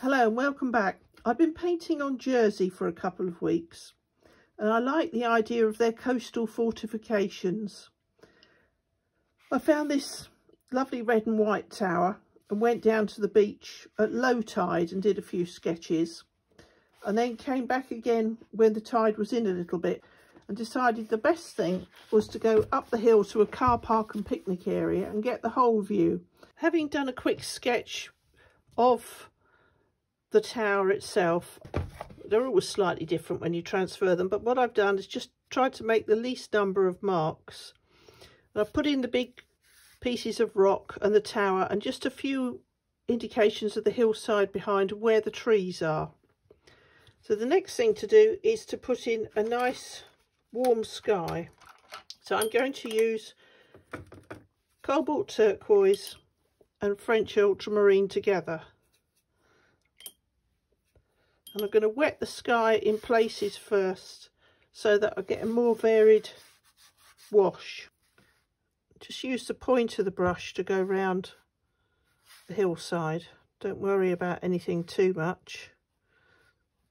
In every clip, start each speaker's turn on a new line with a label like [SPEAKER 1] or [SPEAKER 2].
[SPEAKER 1] Hello and welcome back. I've been painting on Jersey for a couple of weeks and I like the idea of their coastal fortifications. I found this lovely red and white tower and went down to the beach at low tide and did a few sketches and then came back again when the tide was in a little bit and decided the best thing was to go up the hill to a car park and picnic area and get the whole view. Having done a quick sketch of the tower itself. They're always slightly different when you transfer them but what I've done is just tried to make the least number of marks. And I've put in the big pieces of rock and the tower and just a few indications of the hillside behind where the trees are. So the next thing to do is to put in a nice warm sky. So I'm going to use cobalt turquoise and French ultramarine together and I'm going to wet the sky in places first so that I get a more varied wash. Just use the point of the brush to go round the hillside. Don't worry about anything too much.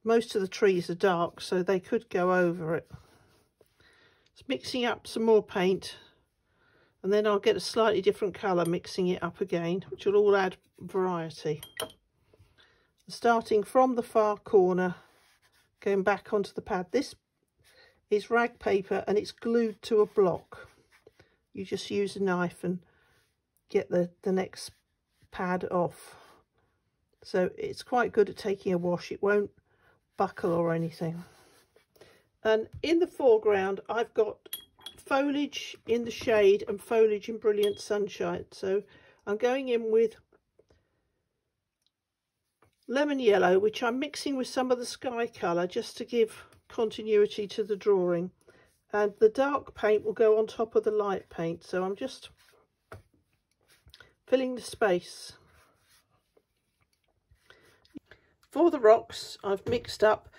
[SPEAKER 1] Most of the trees are dark so they could go over it. Just mixing up some more paint and then I'll get a slightly different colour mixing it up again which will all add variety starting from the far corner going back onto the pad. This is rag paper and it's glued to a block. You just use a knife and get the the next pad off. So it's quite good at taking a wash. It won't buckle or anything. And in the foreground I've got foliage in the shade and foliage in brilliant sunshine. So I'm going in with lemon yellow, which I'm mixing with some of the sky colour just to give continuity to the drawing. And the dark paint will go on top of the light paint. So I'm just filling the space. For the rocks, I've mixed up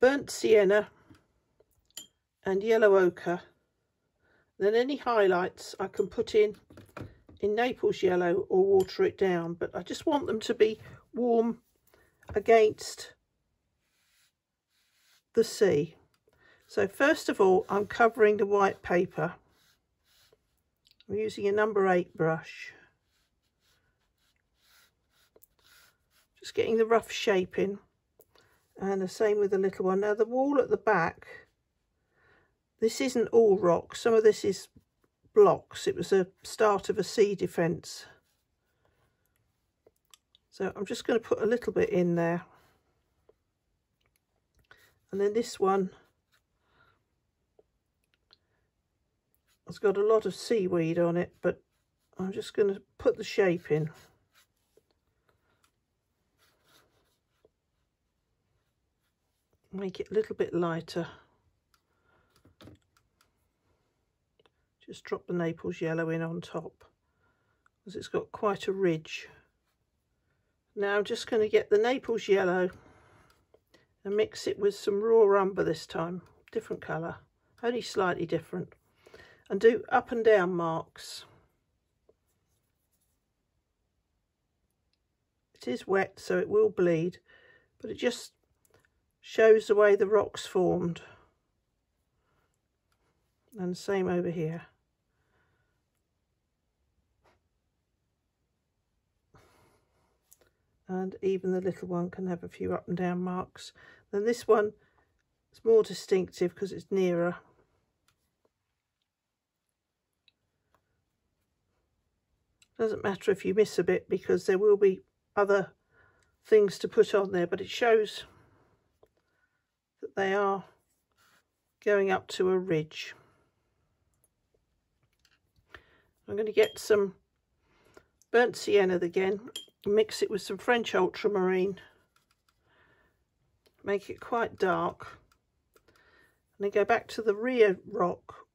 [SPEAKER 1] burnt sienna and yellow ochre. Then any highlights I can put in in Naples yellow or water it down but I just want them to be warm against the sea. So first of all I'm covering the white paper. I'm using a number eight brush. Just getting the rough shape in. And the same with the little one. Now the wall at the back this isn't all rock. Some of this is blocks. It was a start of a sea defence. So I'm just going to put a little bit in there. And then this one has got a lot of seaweed on it, but I'm just going to put the shape in. Make it a little bit lighter. Just drop the Naples yellow in on top because it's got quite a ridge. Now I'm just going to get the Naples yellow and mix it with some raw umber this time, different colour, only slightly different, and do up and down marks. It is wet so it will bleed, but it just shows the way the rocks formed. And same over here. And even the little one can have a few up and down marks. Then this one is more distinctive because it's nearer. Doesn't matter if you miss a bit because there will be other things to put on there, but it shows that they are going up to a ridge. I'm going to get some burnt sienna again mix it with some French ultramarine, make it quite dark, and then go back to the rear rock.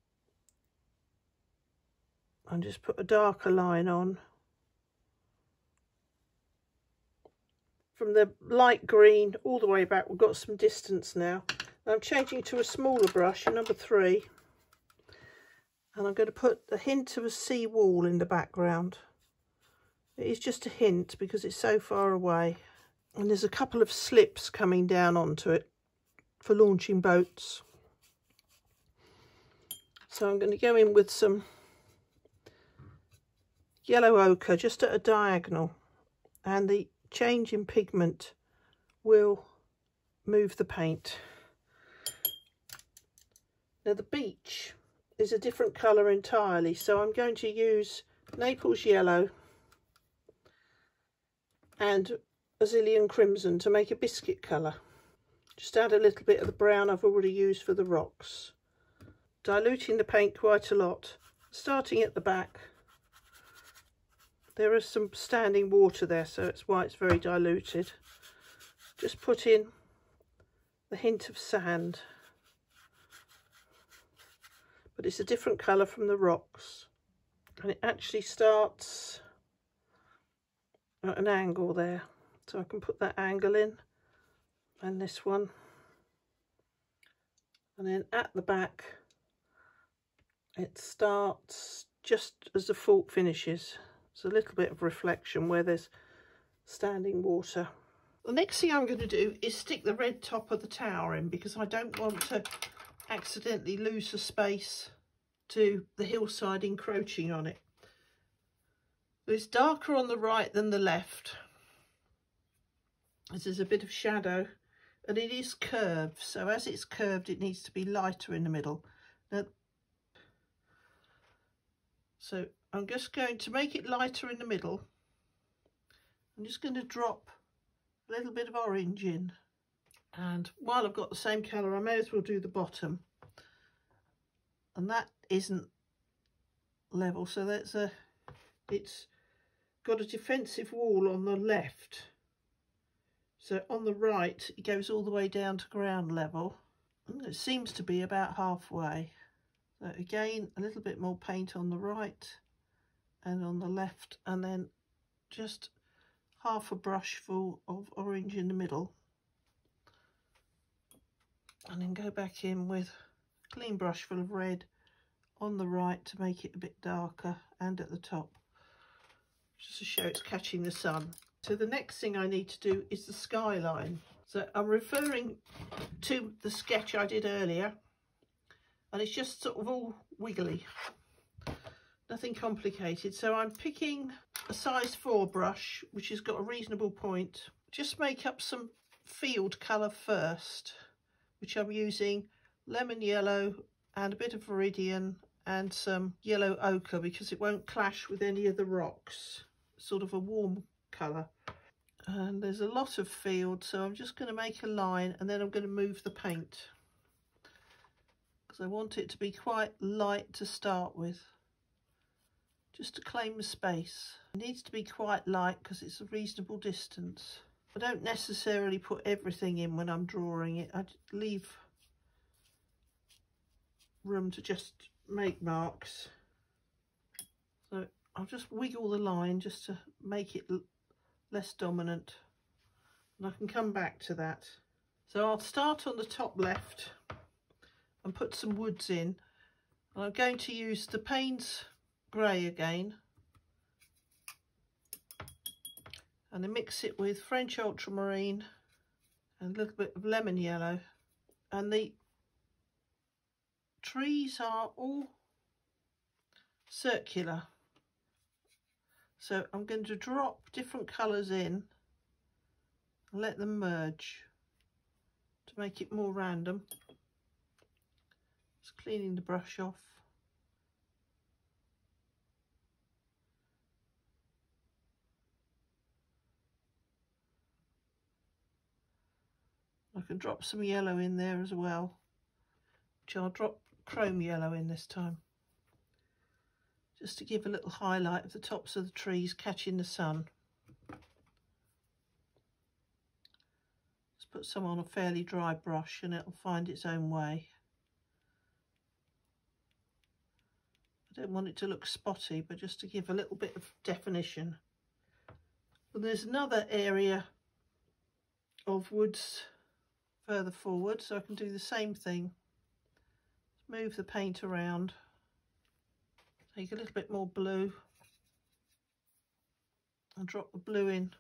[SPEAKER 1] And just put a darker line on. From the light green all the way back, we've got some distance now. I'm changing to a smaller brush, number three, and I'm going to put a hint of a sea wall in the background It is just a hint because it's so far away. And there's a couple of slips coming down onto it for launching boats. So I'm going to go in with some yellow ochre just at a diagonal and the change in pigment will move the paint. Now the beach is a different colour entirely so I'm going to use Naples yellow and Alizarin crimson to make a biscuit colour. Just add a little bit of the brown I've already used for the rocks. Diluting the paint quite a lot, starting at the back. There is some standing water there, so it's why it's very diluted. Just put in the hint of sand. But it's a different colour from the rocks. And it actually starts at an angle there. So I can put that angle in and this one. And then at the back, it starts just as the fault finishes. It's a little bit of reflection where there's standing water. The next thing I'm going to do is stick the red top of the tower in because I don't want to accidentally lose the space to the hillside encroaching on it. It's darker on the right than the left. This is a bit of shadow and it is curved. So as it's curved, it needs to be lighter in the middle. Now, so I'm just going to make it lighter in the middle. I'm just going to drop a little bit of orange in. And while I've got the same colour, I may as well do the bottom. And that isn't level, so that's a, it's got a defensive wall on the left. So on the right, it goes all the way down to ground level. Mm, it seems to be about halfway. So again, a little bit more paint on the right and on the left, and then just half a brush full of orange in the middle. And then go back in with clean brush full of red on the right to make it a bit darker and at the top just to show it's catching the sun. So the next thing I need to do is the skyline. So I'm referring to the sketch I did earlier and it's just sort of all wiggly. Nothing complicated. So I'm picking a size 4 brush which has got a reasonable point. Just make up some field colour first which I'm using lemon yellow and a bit of viridian and some yellow ochre because it won't clash with any of the rocks. Sort of a warm colour. And there's a lot of field, so I'm just going to make a line and then I'm going to move the paint. Because I want it to be quite light to start with. Just to claim the space. It needs to be quite light because it's a reasonable distance. I don't necessarily put everything in when I'm drawing it. I leave room to just make marks. So I'll just wiggle the line just to make it less dominant. And I can come back to that. So I'll start on the top left and put some woods in. And I'm going to use the Payne's Grey again. And then mix it with French Ultramarine and a little bit of lemon yellow. And the trees are all circular. So I'm going to drop different colours in and let them merge to make it more random. Just cleaning the brush off. I can drop some yellow in there as well, which I'll drop chrome yellow in this time just to give a little highlight of the tops of the trees catching the sun. Just put some on a fairly dry brush and it'll find its own way. I don't want it to look spotty but just to give a little bit of definition. And there's another area of woods further forward so I can do the same thing move the paint around take a little bit more blue and drop the blue in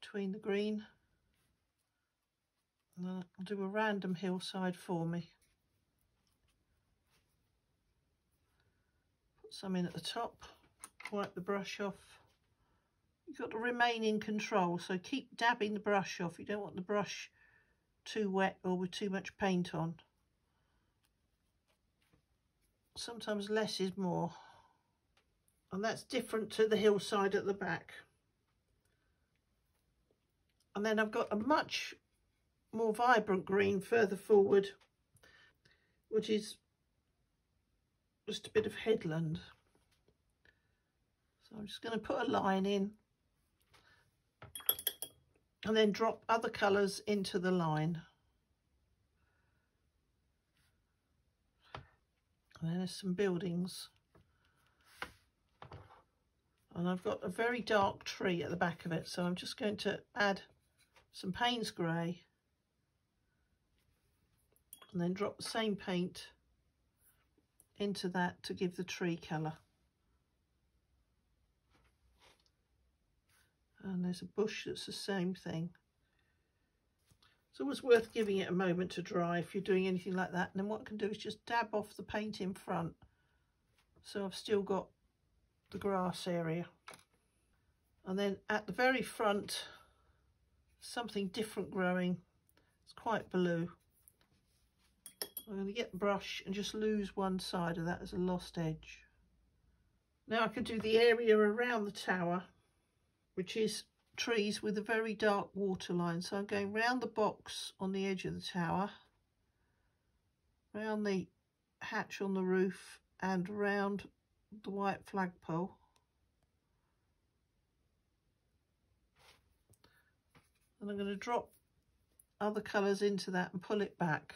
[SPEAKER 1] between the green and then I'll do a random hillside for me. Put some in at the top, wipe the brush off. You've got to remain in control, so keep dabbing the brush off. You don't want the brush too wet or with too much paint on. Sometimes less is more. And that's different to the hillside at the back. And then I've got a much more vibrant green further forward, which is just a bit of headland. So I'm just going to put a line in and then drop other colours into the line. And then there's some buildings. And I've got a very dark tree at the back of it, so I'm just going to add some Payne's Grey and then drop the same paint into that to give the tree colour. And there's a bush that's the same thing. It's always worth giving it a moment to dry if you're doing anything like that. And then what I can do is just dab off the paint in front. So I've still got the grass area. And then at the very front, something different growing. It's quite blue. I'm going to get brush and just lose one side of that as a lost edge. Now I can do the area around the tower, which is trees with a very dark waterline. So I'm going round the box on the edge of the tower, round the hatch on the roof and round the white flagpole. And I'm going to drop other colours into that and pull it back.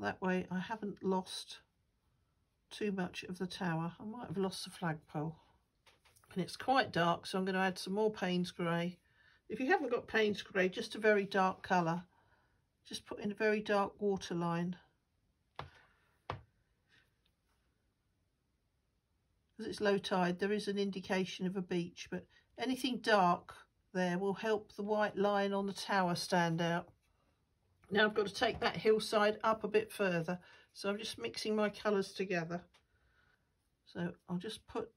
[SPEAKER 1] That way I haven't lost too much of the tower. I might have lost the flagpole. And it's quite dark, so I'm going to add some more Payne's Grey. If you haven't got Payne's Grey, just a very dark colour, just put in a very dark waterline. Because it's low tide, there is an indication of a beach, but anything dark there will help the white line on the tower stand out. Now I've got to take that hillside up a bit further. So I'm just mixing my colours together. So I'll just put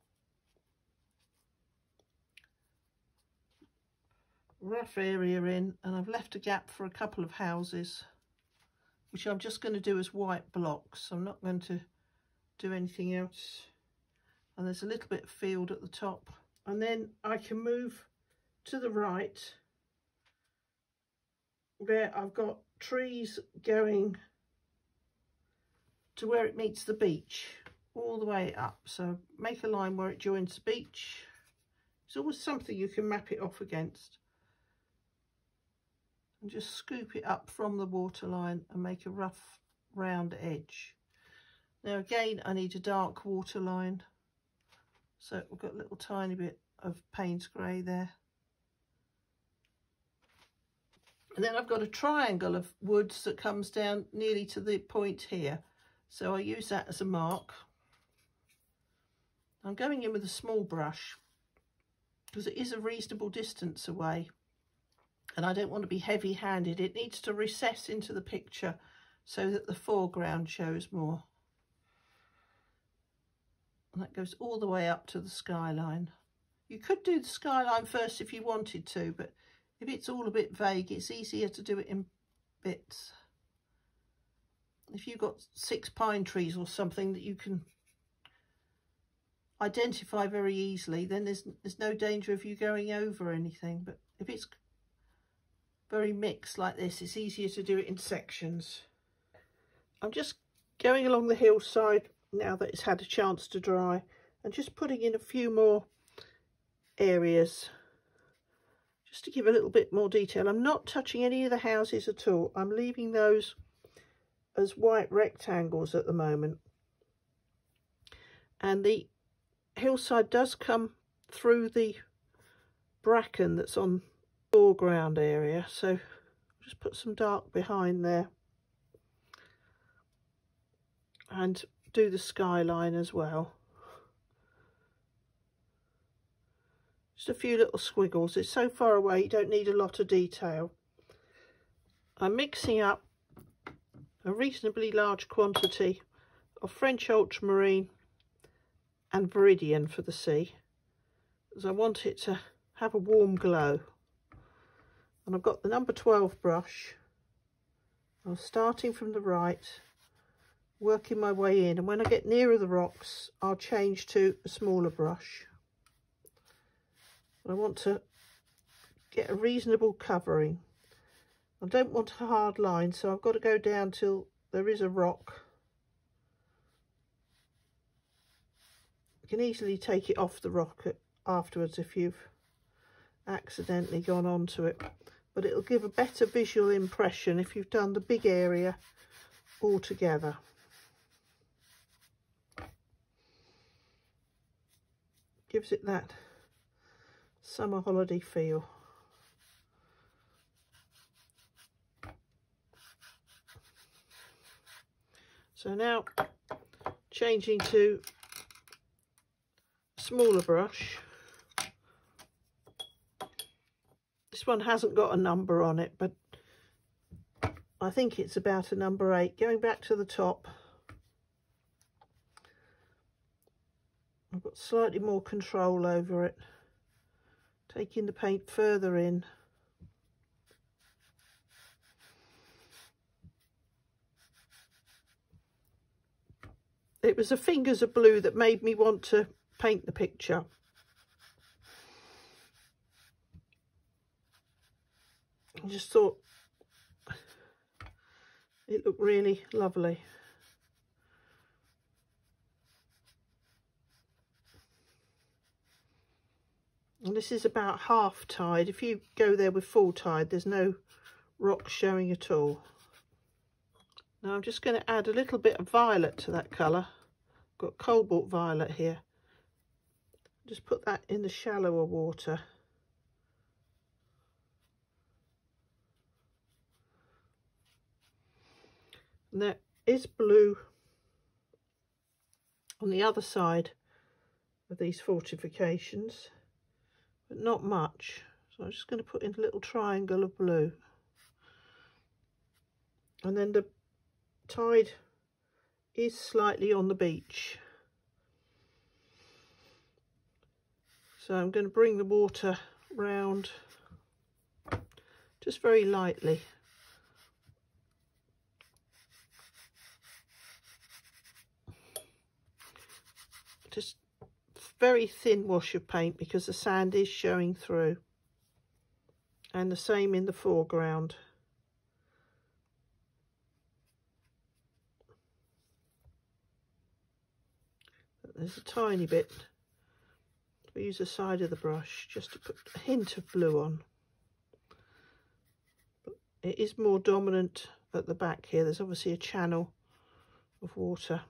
[SPEAKER 1] rough area in and I've left a gap for a couple of houses which I'm just going to do as white blocks. I'm not going to do anything else. And there's a little bit of field at the top. And then I can move to the right where I've got trees going to where it meets the beach all the way up. So make a line where it joins the beach. It's always something you can map it off against. And just scoop it up from the waterline and make a rough round edge. Now again I need a dark waterline. So we've got a little tiny bit of Payne's grey there. And then I've got a triangle of woods that comes down nearly to the point here. So I use that as a mark. I'm going in with a small brush because it is a reasonable distance away and I don't want to be heavy handed. It needs to recess into the picture so that the foreground shows more. And that goes all the way up to the skyline. You could do the skyline first if you wanted to, but if it's all a bit vague, it's easier to do it in bits. If you've got six pine trees or something that you can identify very easily, then there's, there's no danger of you going over anything. But if it's very mixed like this, it's easier to do it in sections. I'm just going along the hillside now that it's had a chance to dry and just putting in a few more areas just to give a little bit more detail. I'm not touching any of the houses at all. I'm leaving those as white rectangles at the moment. And the hillside does come through the bracken that's on foreground area. So just put some dark behind there. And do the skyline as well. Just a few little squiggles. It's so far away, you don't need a lot of detail. I'm mixing up a reasonably large quantity of French ultramarine and Viridian for the sea as I want it to have a warm glow. And I've got the number 12 brush. I'm starting from the right, working my way in. And when I get nearer the rocks, I'll change to a smaller brush. I want to get a reasonable covering. I don't want a hard line, so I've got to go down till there is a rock. You can easily take it off the rock afterwards if you've accidentally gone onto it but it'll give a better visual impression if you've done the big area all together. Gives it that summer holiday feel. So now changing to smaller brush. This one hasn't got a number on it, but I think it's about a number eight. Going back to the top, I've got slightly more control over it. Taking the paint further in. It was the fingers of blue that made me want to paint the picture. I just thought it looked really lovely. And this is about half tide. If you go there with full tide, there's no rocks showing at all. Now I'm just going to add a little bit of violet to that colour. Got cobalt violet here. Just put that in the shallower water. And there is blue on the other side of these fortifications, but not much. So I'm just going to put in a little triangle of blue. And then the tide is slightly on the beach. So I'm going to bring the water round just very lightly. just very thin wash of paint because the sand is showing through and the same in the foreground there's a tiny bit. We use the side of the brush just to put a hint of blue on. But it is more dominant at the back here. There's obviously a channel of water.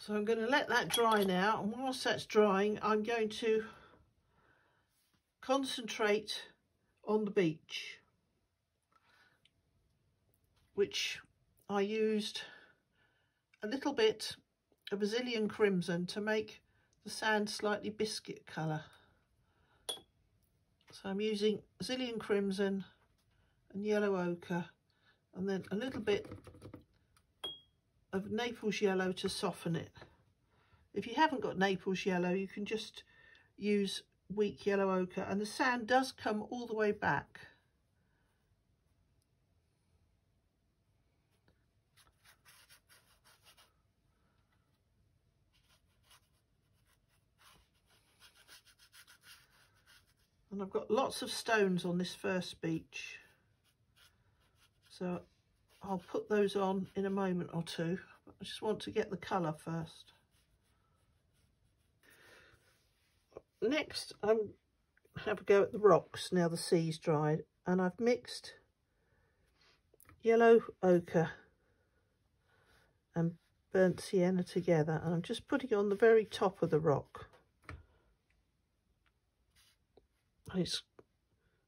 [SPEAKER 1] So I'm going to let that dry now. And whilst that's drying, I'm going to concentrate on the beach, which I used a little bit of Alizarin Crimson to make the sand slightly biscuit colour. So I'm using Alizarin Crimson and Yellow Ochre and then a little bit of Naples yellow to soften it. If you haven't got Naples yellow, you can just use weak yellow ochre. And the sand does come all the way back. And I've got lots of stones on this first beach. So I'll put those on in a moment or two. I just want to get the colour first. Next, I'm have a go at the rocks now the sea's dried and I've mixed yellow ochre and burnt sienna together and I'm just putting on the very top of the rock. It's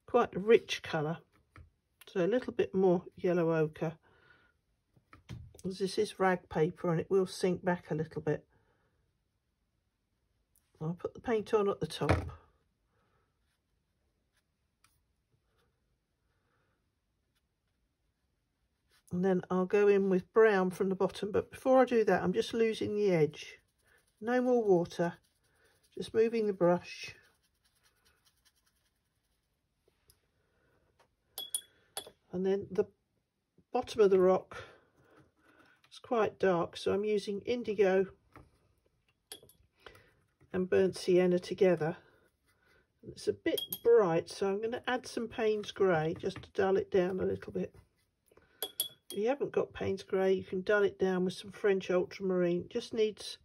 [SPEAKER 1] quite a rich colour. So a little bit more yellow ochre. As this is rag paper and it will sink back a little bit. I'll put the paint on at the top. and then I'll go in with brown from the bottom but before I do that I'm just losing the edge no more water just moving the brush and then the bottom of the rock is quite dark so I'm using indigo and burnt sienna together it's a bit bright so I'm going to add some Payne's grey just to dull it down a little bit if you haven't got Payne's Grey, you can dull it down with some French Ultramarine. Just needs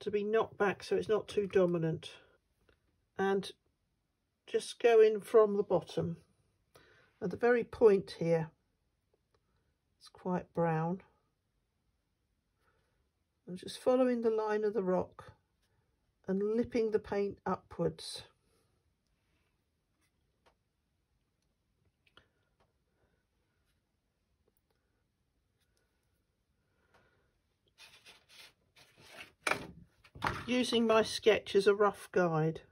[SPEAKER 1] to be knocked back so it's not too dominant. And just go in from the bottom. At the very point here, it's quite brown. I'm just following the line of the rock and lipping the paint upwards. using my sketch as a rough guide.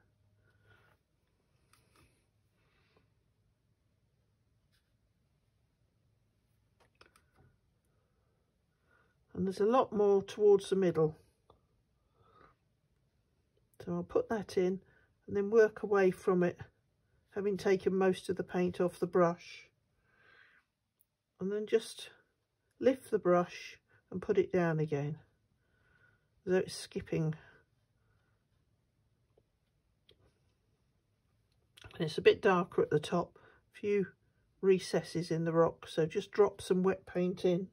[SPEAKER 1] And there's a lot more towards the middle. So I'll put that in and then work away from it, having taken most of the paint off the brush. And then just lift the brush and put it down again. So it's skipping and it's a bit darker at the top a few recesses in the rock so just drop some wet paint in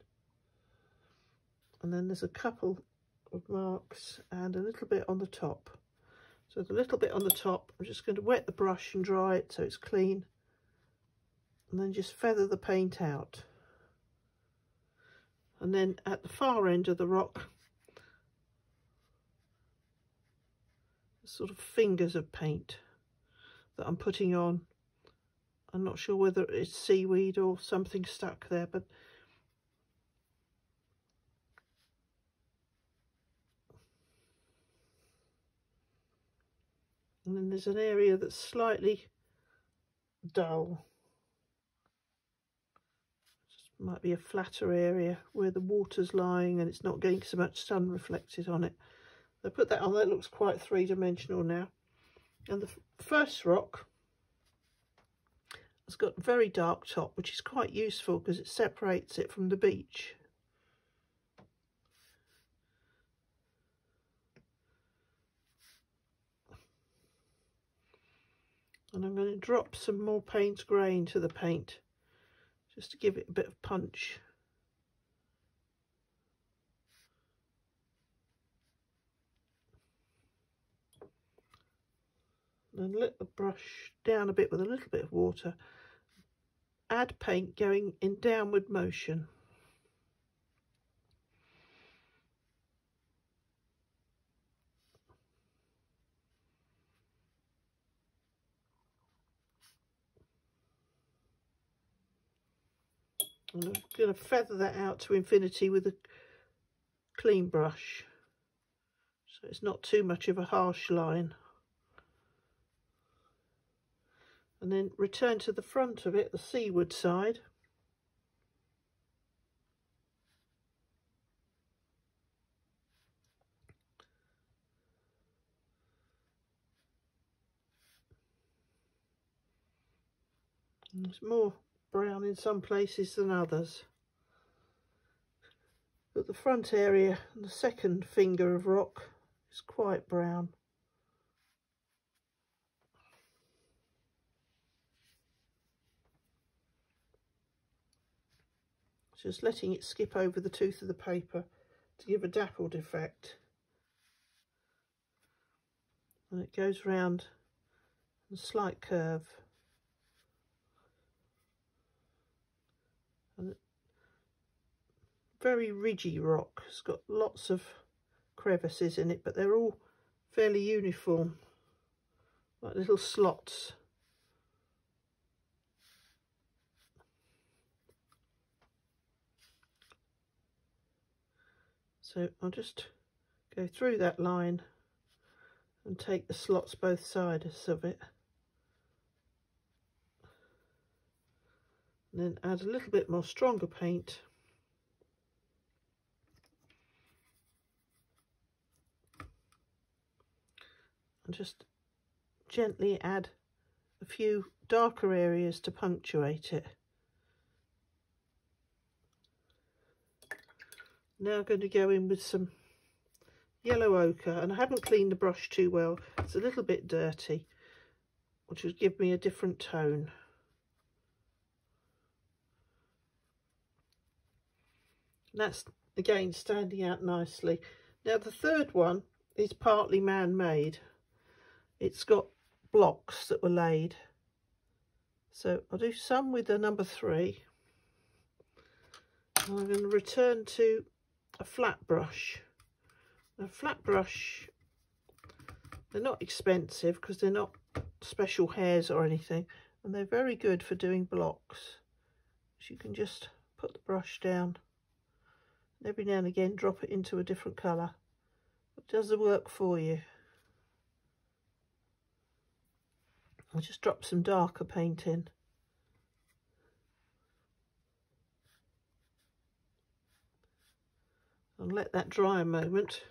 [SPEAKER 1] and then there's a couple of marks and a little bit on the top so the little bit on the top I'm just going to wet the brush and dry it so it's clean and then just feather the paint out and then at the far end of the rock sort of fingers of paint that I'm putting on. I'm not sure whether it's seaweed or something stuck there, but and then there's an area that's slightly dull. Just might be a flatter area where the water's lying and it's not getting so much sun reflected on it. I put that on, that looks quite three-dimensional now. And the first rock has got very dark top, which is quite useful because it separates it from the beach. And I'm going to drop some more Payne's grey into the paint just to give it a bit of punch. and let the brush down a bit with a little bit of water. Add paint going in downward motion. And I'm going to feather that out to infinity with a clean brush so it's not too much of a harsh line. and then return to the front of it, the seaward side. There's more brown in some places than others. But the front area, and the second finger of rock, is quite brown. just letting it skip over the tooth of the paper to give a dappled effect. And it goes round a slight curve. very ridgy rock. It's got lots of crevices in it, but they're all fairly uniform, like little slots. So I'll just go through that line and take the slots both sides of it. And then add a little bit more stronger paint And just gently add a few darker areas to punctuate it. Now I'm going to go in with some yellow ochre and I haven't cleaned the brush too well. It's a little bit dirty, which will give me a different tone. that's again standing out nicely. Now the third one is partly man-made. It's got blocks that were laid. So I'll do some with the number three. And I'm going to return to a flat brush. A flat brush, they're not expensive because they're not special hairs or anything. And they're very good for doing blocks. So you can just put the brush down. And every now and again drop it into a different colour. It does the work for you. I'll just drop some darker paint in. and let that dry a moment.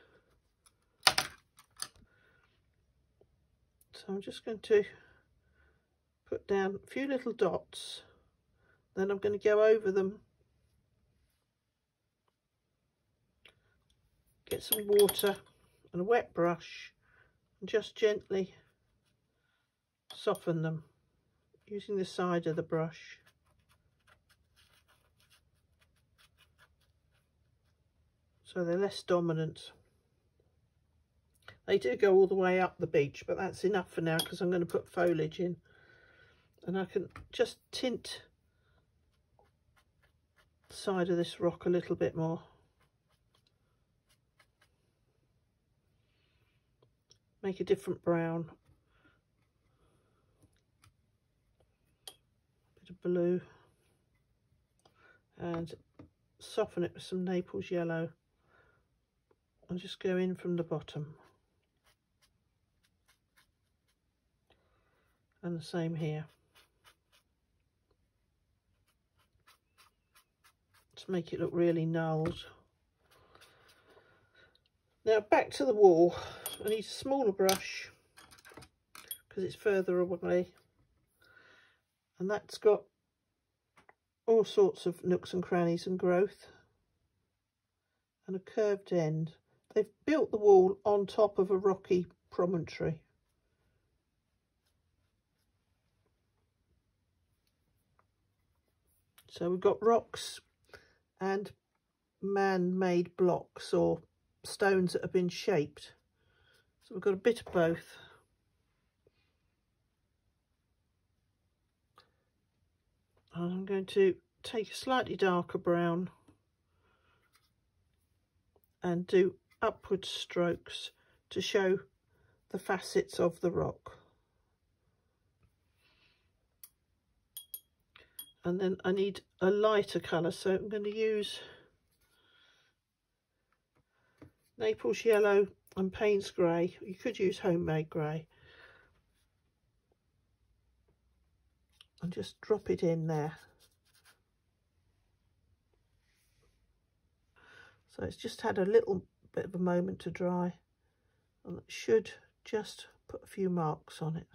[SPEAKER 1] So I'm just going to put down a few little dots. Then I'm going to go over them. Get some water and a wet brush and just gently soften them using the side of the brush. so they're less dominant. They do go all the way up the beach, but that's enough for now because I'm going to put foliage in. And I can just tint the side of this rock a little bit more. Make a different brown. Bit of blue. And soften it with some Naples yellow. I'll just go in from the bottom. And the same here. To make it look really gnarled. Now back to the wall. I need a smaller brush because it's further away. And that's got all sorts of nooks and crannies and growth and a curved end. They've built the wall on top of a rocky promontory. So we've got rocks and man-made blocks or stones that have been shaped. So we've got a bit of both. And I'm going to take a slightly darker brown and do upward strokes to show the facets of the rock. And then I need a lighter colour, so I'm going to use Naples Yellow and Payne's Grey. You could use Homemade Grey. And just drop it in there. So it's just had a little bit of a moment to dry and it should just put a few marks on it.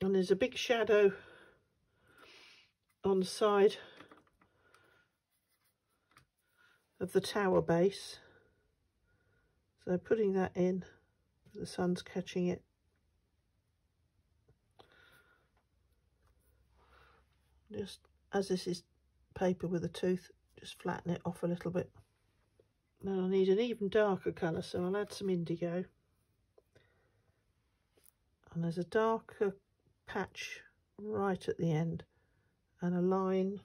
[SPEAKER 1] And there's a big shadow on the side of the tower base. So putting that in, the sun's catching it. Just as this is paper with a tooth, just flatten it off a little bit. Now I need an even darker colour, so I'll add some indigo. And there's a darker patch right at the end and a line.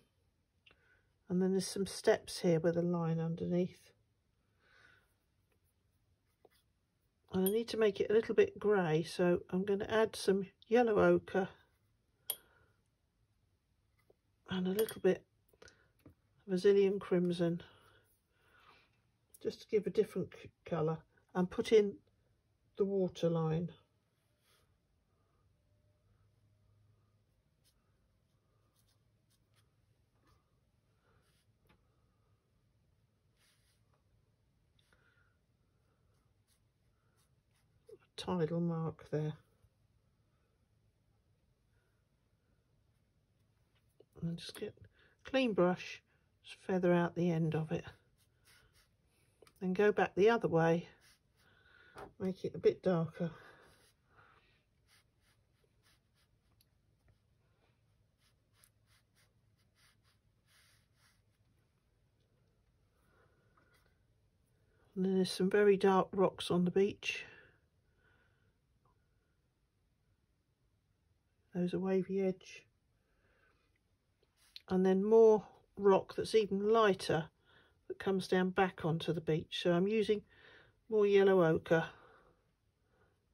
[SPEAKER 1] And then there's some steps here with a line underneath. And I need to make it a little bit grey, so I'm going to add some yellow ochre and a little bit Vermilion Crimson just to give a different colour and put in the waterline. tidal mark there. And just get clean brush, just feather out the end of it. Then go back the other way, make it a bit darker. And then there's some very dark rocks on the beach. There's a wavy edge. And then more rock that's even lighter that comes down back onto the beach. So I'm using more yellow ochre.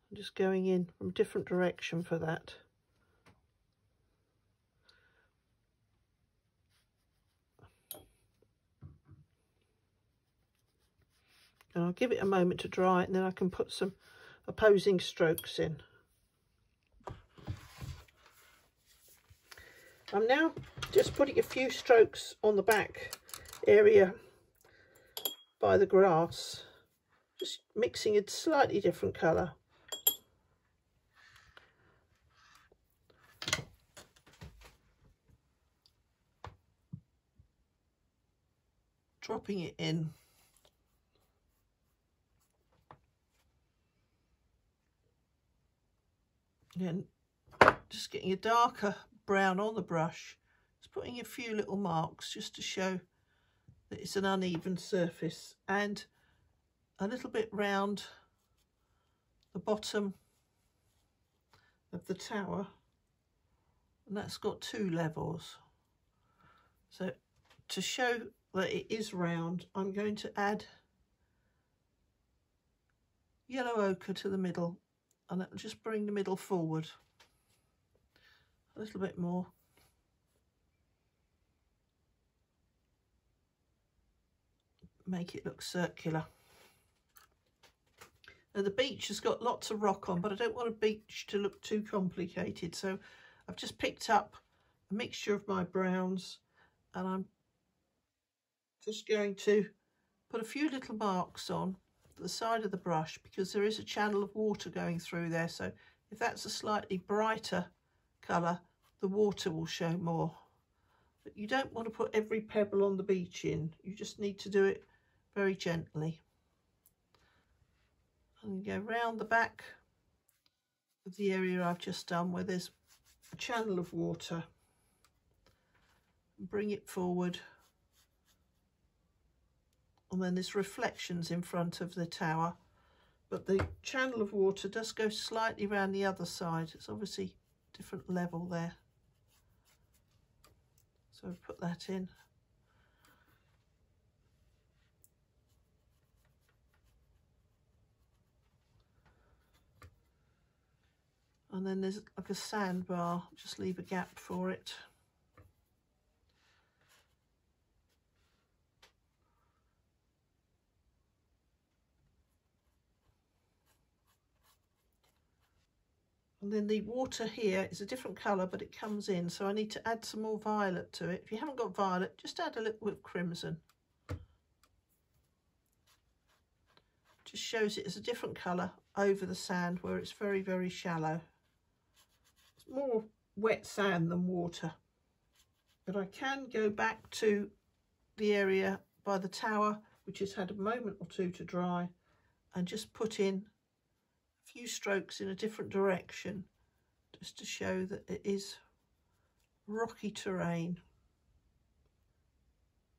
[SPEAKER 1] I'm just going in from a different direction for that. And I'll give it a moment to dry and then I can put some opposing strokes in. I'm now just putting a few strokes on the back area by the grass, just mixing a slightly different colour. Dropping it in. And just getting a darker brown on the brush. Just putting a few little marks just to show that it's an uneven surface and a little bit round the bottom of the tower. And that's got two levels. So to show that it is round I'm going to add yellow ochre to the middle and that'll just bring the middle forward a little bit more. Make it look circular. Now the beach has got lots of rock on, but I don't want a beach to look too complicated. So I've just picked up a mixture of my browns and I'm just going to put a few little marks on the side of the brush because there is a channel of water going through there. So if that's a slightly brighter colour, the water will show more. But you don't want to put every pebble on the beach in. You just need to do it very gently. And go round the back of the area I've just done where there's a channel of water. Bring it forward. And then there's reflections in front of the tower. But the channel of water does go slightly around the other side. It's obviously different level there. So put that in. And then there's like a sandbar, just leave a gap for it. And then the water here is a different colour, but it comes in. So I need to add some more violet to it. If you haven't got violet, just add a little bit of crimson. Just shows it as a different colour over the sand where it's very, very shallow. It's more wet sand than water. But I can go back to the area by the tower, which has had a moment or two to dry, and just put in few strokes in a different direction just to show that it is rocky terrain.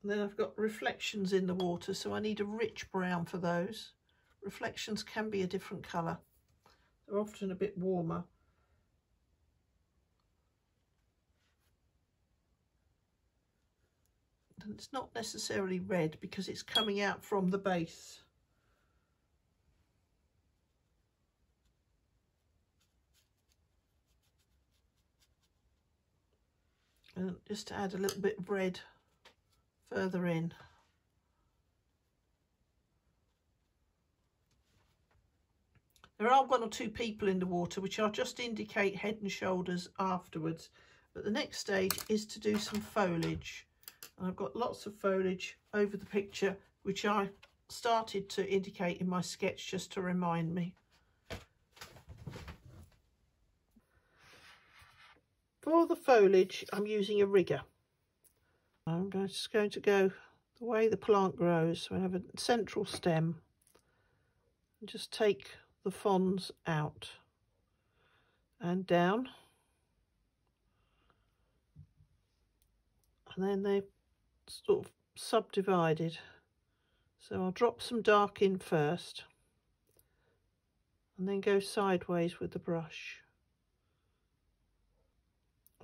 [SPEAKER 1] And then I've got reflections in the water, so I need a rich brown for those. Reflections can be a different colour. They're often a bit warmer. And it's not necessarily red because it's coming out from the base. And just to add a little bit of red further in. There are one or two people in the water, which I'll just indicate head and shoulders afterwards. But the next stage is to do some foliage. And I've got lots of foliage over the picture, which I started to indicate in my sketch just to remind me. For the foliage, I'm using a rigger. I'm just going to go the way the plant grows. So I have a central stem. And just take the fronds out and down and then they sort of subdivided so I'll drop some dark in first and then go sideways with the brush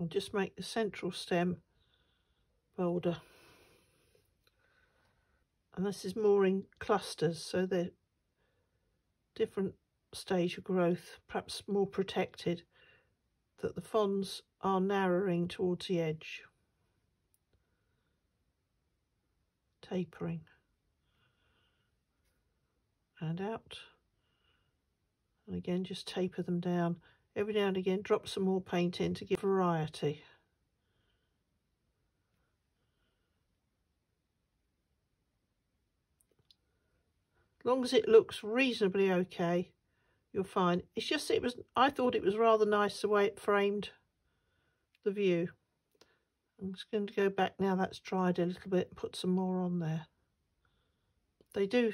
[SPEAKER 1] just make the central stem bolder and this is more in clusters so they're different stage of growth, perhaps more protected, that the fronds are narrowing towards the edge. Tapering. And out. And again, just taper them down. Every now and again, drop some more paint in to give variety. As long as it looks reasonably okay, you'll find. It's just it was I thought it was rather nice the way it framed the view. I'm just going to go back now that's dried a little bit and put some more on there. They do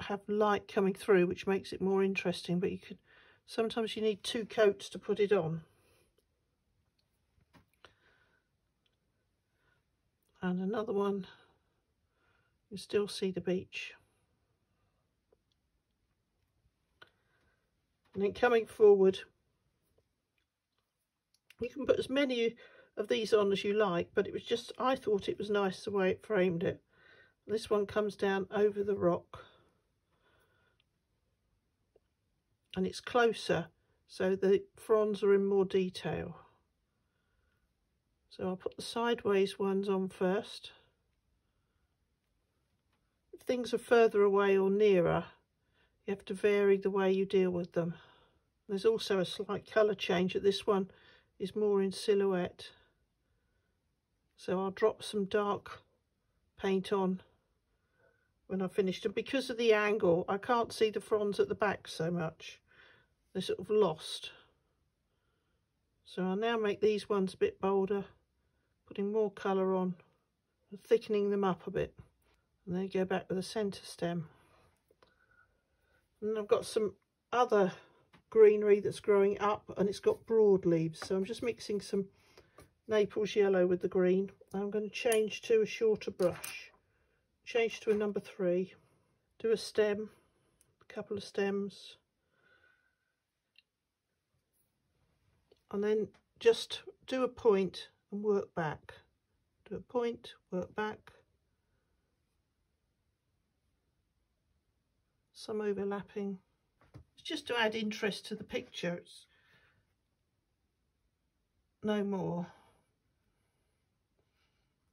[SPEAKER 1] have light coming through which makes it more interesting but you could sometimes you need two coats to put it on. And another one you still see the beach. And then coming forward you can put as many of these on as you like but it was just I thought it was nice the way it framed it. This one comes down over the rock and it's closer so the fronds are in more detail so I'll put the sideways ones on first if things are further away or nearer you have to vary the way you deal with them. There's also a slight colour change that this one is more in silhouette. So I'll drop some dark paint on when I've finished. And because of the angle, I can't see the fronds at the back so much. They're sort of lost. So I'll now make these ones a bit bolder, putting more colour on, thickening them up a bit. And then go back with the centre stem. And I've got some other greenery that's growing up and it's got broad leaves. So I'm just mixing some Naples yellow with the green. I'm going to change to a shorter brush. Change to a number three. Do a stem, a couple of stems. And then just do a point and work back. Do a point, work back. some overlapping. It's just to add interest to the pictures. No more.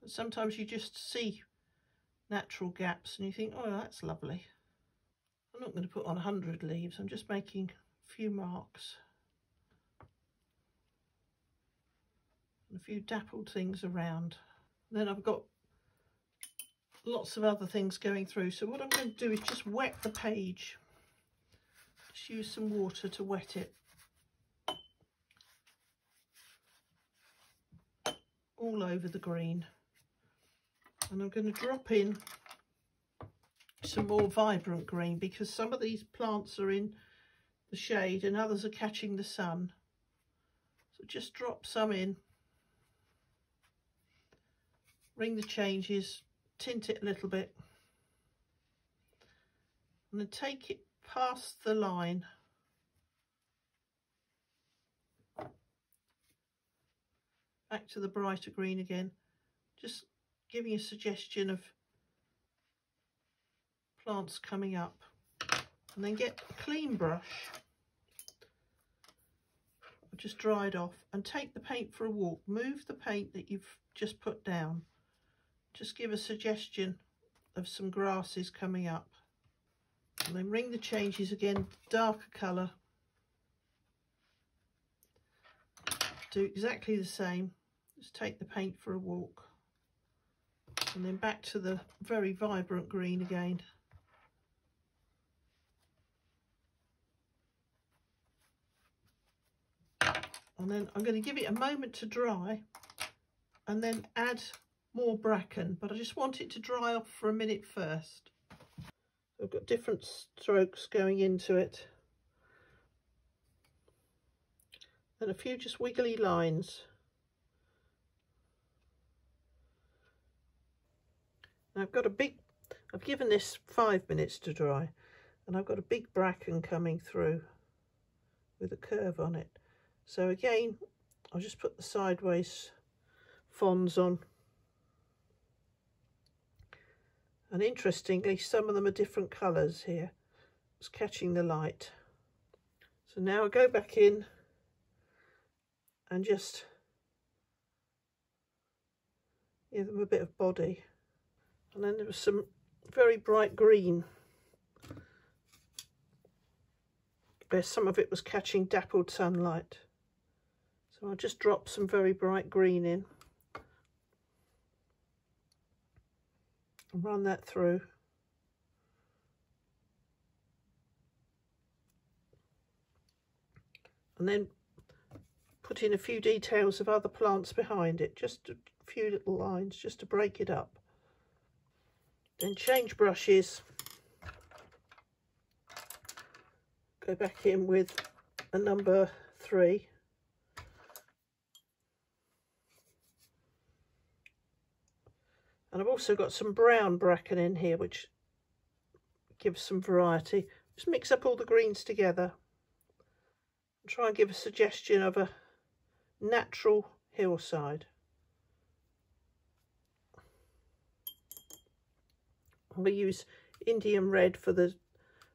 [SPEAKER 1] Sometimes you just see natural gaps and you think, oh, that's lovely. I'm not going to put on 100 leaves, I'm just making a few marks. A few dappled things around. Then I've got lots of other things going through. So what I'm going to do is just wet the page. Just use some water to wet it. All over the green. And I'm going to drop in some more vibrant green because some of these plants are in the shade and others are catching the sun. So just drop some in. Ring the changes tint it a little bit and then take it past the line. Back to the brighter green again. Just giving a suggestion of plants coming up. And then get clean brush. Just dried off. And take the paint for a walk. Move the paint that you've just put down just give a suggestion of some grasses coming up. And then ring the changes again, darker colour. Do exactly the same. Just take the paint for a walk. And then back to the very vibrant green again. And then I'm going to give it a moment to dry and then add more bracken, but I just want it to dry off for a minute first. I've got different strokes going into it. And a few just wiggly lines. Now I've got a big, I've given this five minutes to dry and I've got a big bracken coming through with a curve on it. So again, I'll just put the sideways fronds on. And interestingly, some of them are different colours here. It's catching the light. So now I go back in and just give them a bit of body. And then there was some very bright green where some of it was catching dappled sunlight. So I'll just drop some very bright green in. Run that through. And then put in a few details of other plants behind it, just a few little lines, just to break it up. Then change brushes. Go back in with a number three. And I've also got some brown bracken in here, which gives some variety. Just mix up all the greens together. And try and give a suggestion of a natural hillside. To use Indian red for the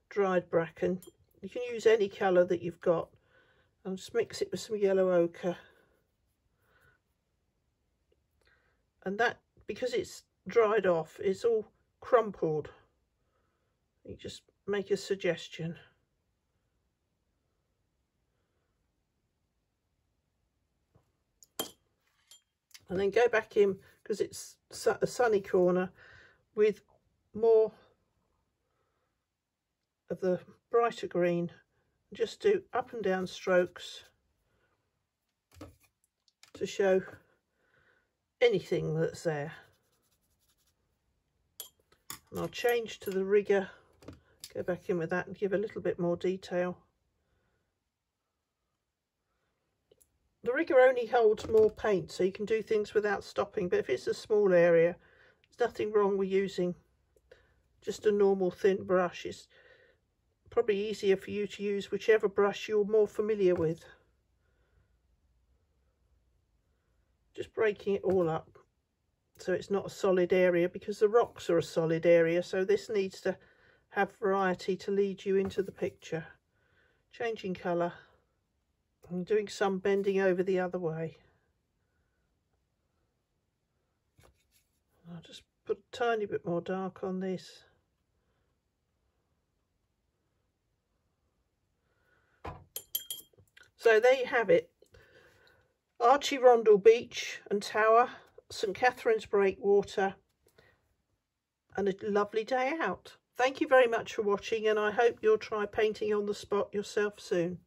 [SPEAKER 1] dried bracken. You can use any colour that you've got and just mix it with some yellow ochre. And that, because it's dried off, it's all crumpled. You just make a suggestion. And then go back in, because it's a sunny corner, with more of the brighter green. Just do up and down strokes to show anything that's there and I'll change to the rigger. Go back in with that and give a little bit more detail. The rigger only holds more paint so you can do things without stopping but if it's a small area there's nothing wrong with using just a normal thin brush. It's probably easier for you to use whichever brush you're more familiar with. Just breaking it all up so it's not a solid area because the rocks are a solid area so this needs to have variety to lead you into the picture. Changing colour. I'm doing some bending over the other way. I'll just put a tiny bit more dark on this. So there you have it. Archirondel Beach and Tower St Catherine's Breakwater and a lovely day out. Thank you very much for watching and I hope you'll try painting on the spot yourself soon.